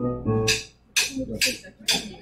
ちょっと